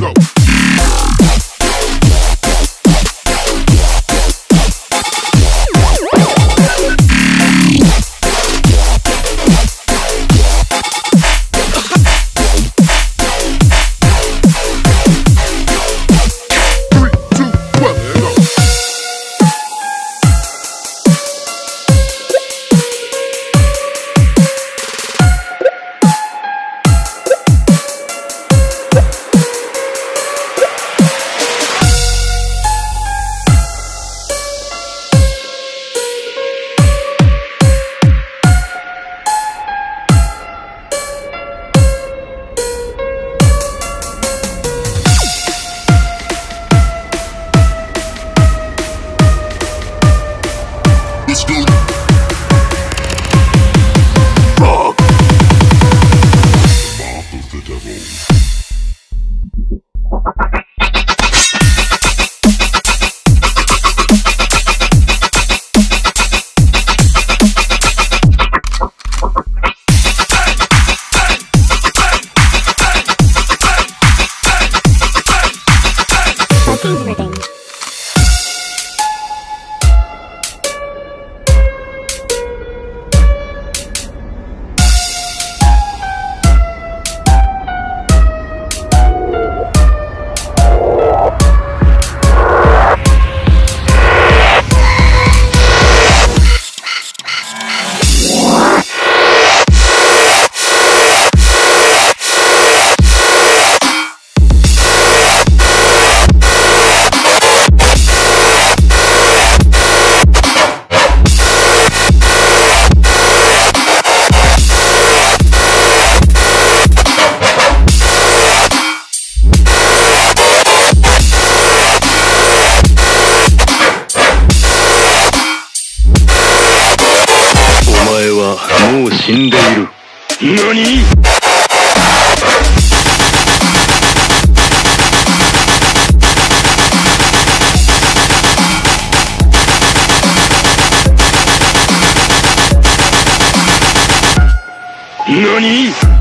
go. level. Over 死んでいる。何？何？